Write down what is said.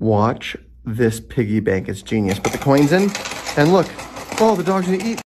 Watch this piggy bank. It's genius. Put the coins in and look. Oh, the dog's gonna eat.